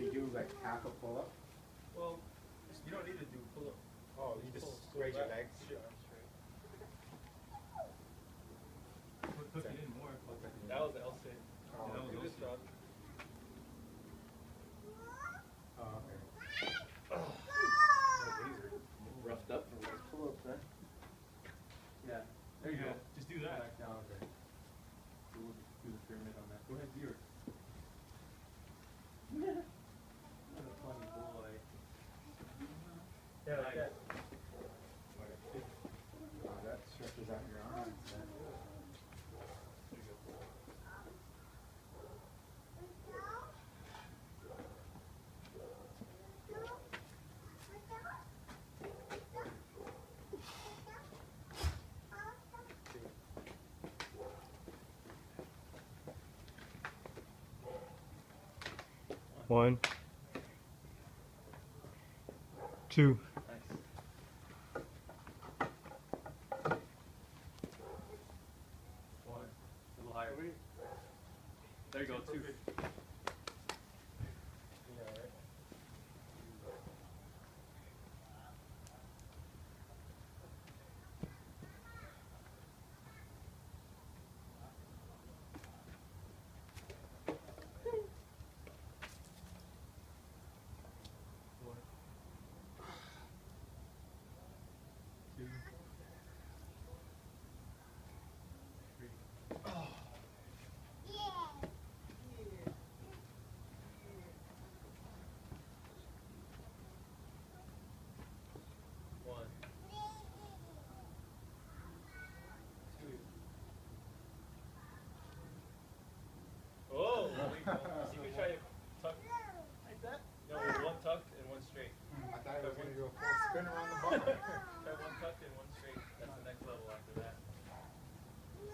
So you do like half a pull up? Well, you don't need to do pull-up. Oh, you just Pull- raise your legs? your arms straight. Put, put it in more. That was the L shape. Oh, And that okay. was this drop. Oh, okay. Roughed up from those pull-ups, huh? Yeah. There you Yeah, go. Just do that. Back down, okay. So we'll do the pyramid on that. Go ahead, do yours. What a funny boy. Yeah, like that. Wow, that stretches out your arms. man. One. Two. One. A little higher. There you go, two. Yeah, right. One. Two. Three. One. Two. Oh, you can try to tuck. Like that? No, one tuck and one straight. I thought I was gonna do a full spin around the bar. Try one tuck and one straight. That's the next level after that. A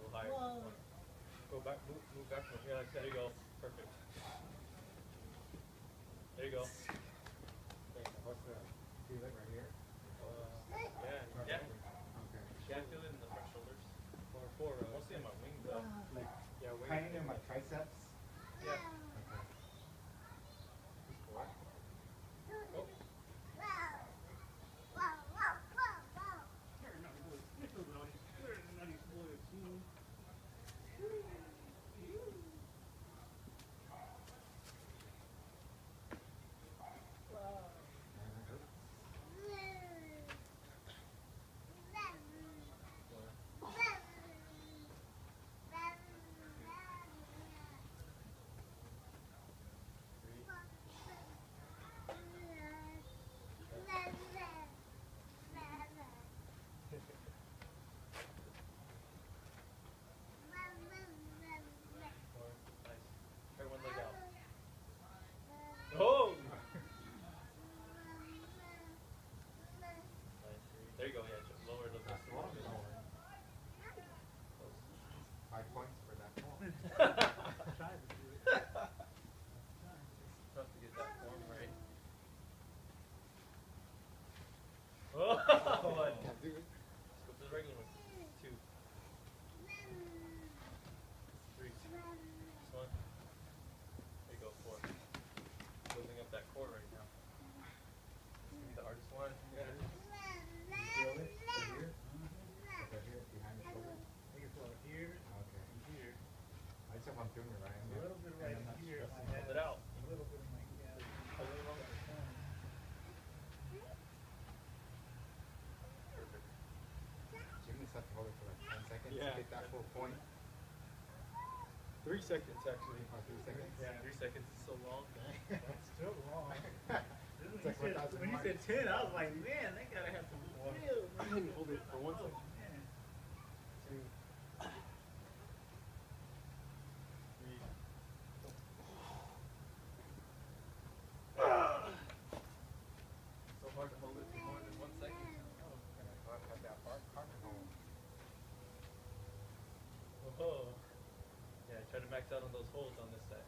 little higher. One. Go back, move, move back from here like that. There you go. Perfect. There you go. What's the, feel it right here? Uh, yeah, yeah. Okay. Yeah, I feel it in the front shoulders. Or four, uh, mostly in my wings though. Like, Yeah, wings. kind of in my triceps? Yeah. Okay. What? Oh. Four. Nice. Try one leg out. Oh! Nice. There you go. Yeah, just lower the That's just a one. little bit more. Five points for that ball. Tough to get that form right. Oh, one. Can't do it. Let's go to the regular one. Two. Three. Just one. There you go, four. Building up that core right now. Give me the hardest one. Yeah. Feel it? Right here? Okay, here, behind the shoulder. here, Okay. here, I just have one finger right in a little bit right here, I Hold had it out. a little bit of my, yeah. A little longer. Perfect. Just have to hold it for like ten seconds to get that full point. Three seconds actually. Oh, three seconds? Yeah, three seconds is so long. That's still long. It's when like you said, when you said ten, I was like, man, they gotta have to real. I didn't hold it for one second. man. Two. Three. So hard to hold it for more than one second. Oh, I have that bar carbon hole. Oh. Yeah, try to max out on those holds on this side.